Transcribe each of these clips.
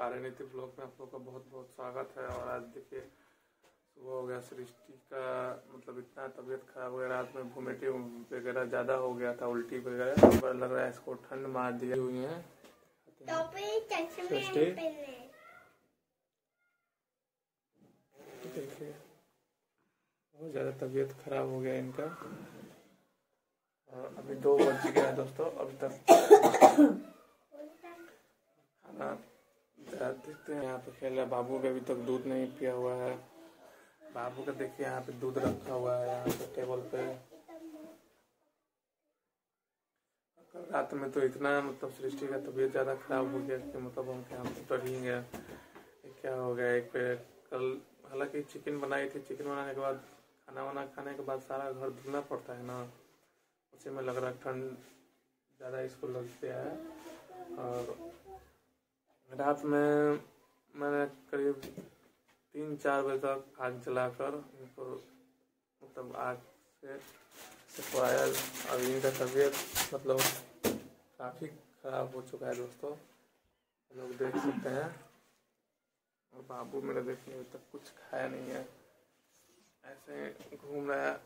आर्य नीति ब्लॉग में आप लोग का बहुत बहुत स्वागत है। और आज देखिए सुबह हो गया सृष्टि का मतलब इतना तबीयत खराब हो गया रात में वोमिटिंग वगैरह ज़्यादा हो गया था उल्टी वगैरह पर लग रहा है इसको ठंड मार दी हुई है। सृष्टि? देखिए बहुत ज़्यादा तबीयत खराब हो गया इनका। और अभी दो बज गया है दोस्तों अभी तक खाना देखते हैं यहाँ पे खेल रहा है। बाबू भी अभी तक दूध नहीं पिया हुआ है। बाबू का देखिए यहाँ पे दूध रखा हुआ है, यहाँ पे टेबल पे। कल रात में तो इतना मतलब सृष्टि का तबीयत ज़्यादा खराब हो गया कि मतलब हम क्या हम डर ही गया क्या हो गया, एक पे कल हालाँकि चिकन बनाई थी। चिकन बनाने के बाद, खाना वाना खाने के बाद सारा घर धुलना पड़ता है ना। उसी में लग रहा ठंड ज़्यादा इसको लग गया है। रात में मैंने करीब तीन चार बजे तक आग जलाकर इनको मतलब आग से सिखवाया। और इनका तबीयत मतलब काफ़ी ख़राब हो चुका है दोस्तों। लोग देख सकते हैं। और बाबू मेरा देखिए अभी तक कुछ खाया नहीं है। ऐसे घूम रहा है।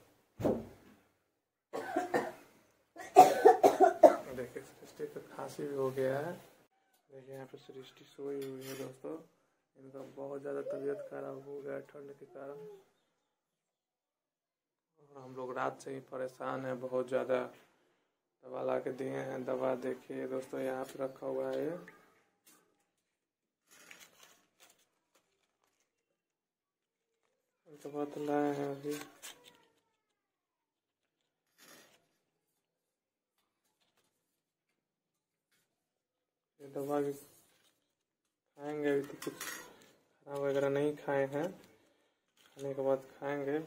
देखिए खांसी भी हो गया है। देखिए, यहाँ पे सृष्टि सोई हुई है दोस्तों। इनका बहुत ज़्यादा तबीयत खराब हो गया ठंड के कारण। और हम लोग रात से ही परेशान हैं, बहुत ज़्यादा दवा ला के दिए हैं। दवा देखिए दोस्तों, यहाँ पे रखा हुआ है ये। दवा तो लाए हैं अभी। ये दवा भी खाएँगे, अभी तो कुछ खाना वगैरह नहीं खाए हैं। खाने के बाद खाएँगे।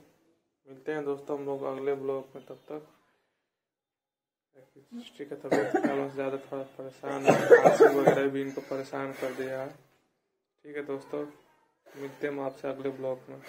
मिलते हैं दोस्तों हम लोग अगले ब्लॉग में, तब तक। सृष्टि का तबीयत खराब ज़्यादा थोड़ा परेशान है वगैरह भी इनको परेशान कर दिया। है ठीक है दोस्तों, मिलते हैं हम आपसे अगले ब्लॉग में।